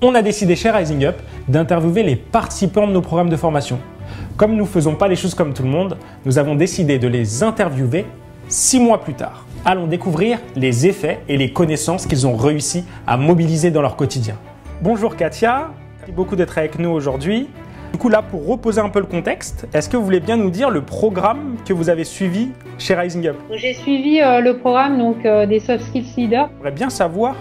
On a décidé chez Rising Up d'interviewer les participants de nos programmes de formation. Comme nous ne faisons pas les choses comme tout le monde, nous avons décidé de les interviewer six mois plus tard. Allons découvrir les effets et les connaissances qu'ils ont réussi à mobiliser dans leur quotidien. Bonjour Katia, merci beaucoup d'être avec nous aujourd'hui. Du coup là, pour reposer un peu le contexte, est-ce que vous voulez bien nous dire le programme que vous avez suivi chez Rising Up? J'ai suivi euh, le programme donc, euh, des Soft Skills Leaders. J'aimerais bien savoir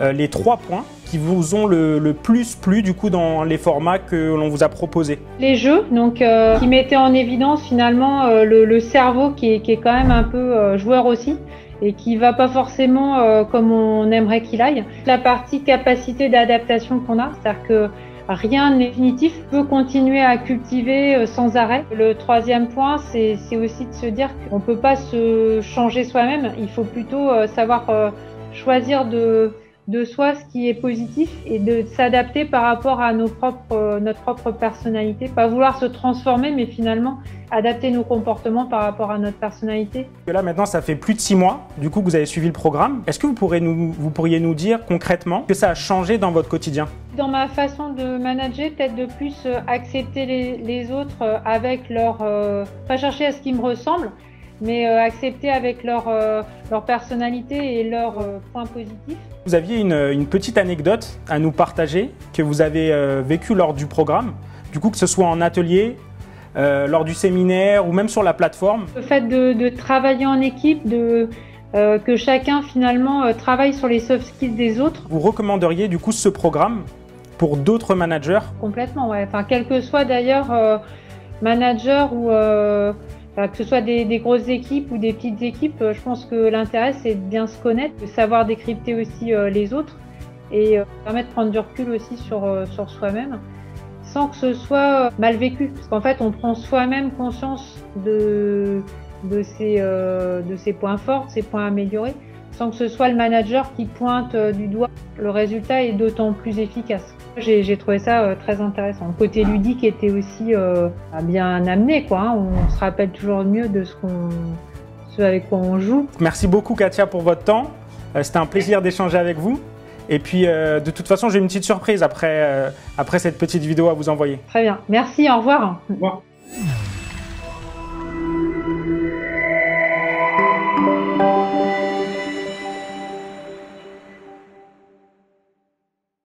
euh, les trois points qui vous ont le, plus plu du coup dans les formats que l'on vous a proposés Les jeux, donc euh, qui mettaient en évidence finalement euh, le, cerveau qui est, quand même un peu joueur aussi et qui va pas forcément comme on aimerait qu'il aille. La partie capacité d'adaptation qu'on a, c'est-à-dire que rien n'est définitif, peut continuer à cultiver sans arrêt. Le troisième point, c'est aussi de se dire qu'on peut pas se changer soi-même, il faut plutôt savoir choisir de de soi ce qui est positif et de s'adapter par rapport à nos propres, notre propre personnalité. Pas vouloir se transformer, mais finalement adapter nos comportements par rapport à notre personnalité. Là maintenant, ça fait plus de six mois du coup que vous avez suivi le programme. Est-ce que vous, pourrez nous, vous pourriez nous dire concrètement que ça a changé dans votre quotidien? Dans ma façon de manager, peut-être de plus euh, accepter les, autres euh, avec leur... Euh, pas chercher à ce qui me ressemble, mais euh, accepter avec leur, euh, leur personnalité et leurs euh, points positifs. Vous aviez une, une, petite anecdote à nous partager que vous avez vécu lors du programme, du coup que ce soit en atelier, lors du séminaire ou même sur la plateforme. Le fait de, de travailler en équipe, de, que chacun finalement travaille sur les soft skills des autres. Vous recommanderiez du coup ce programme pour d'autres managers? Complètement, ouais. Enfin, quel que soit d'ailleurs manager ou que ce soit des, grosses équipes ou des petites équipes, euh, je pense que l'intérêt c'est de bien se connaître, de savoir décrypter aussi euh, les autres et euh, permettre de prendre du recul aussi sur, sur soi-même sans que ce soit mal vécu. Parce qu'en fait, on prend soi-même conscience de, de, ses, de ses points forts, de ses points améliorés, sans que ce soit le manager qui pointe du doigt. Le résultat est d'autant plus efficace. J'ai trouvé ça euh, très intéressant. Le côté ludique était aussi euh, bien amené, quoi. Hein. On se rappelle toujours mieux de ce, qu'on, ce avec quoi on joue. Merci beaucoup, Katia, pour votre temps. Euh, c'était un plaisir d'échanger avec vous. Et puis, de toute façon, j'ai une petite surprise après, après cette petite vidéo à vous envoyer. Très bien. Merci, au revoir. Au revoir.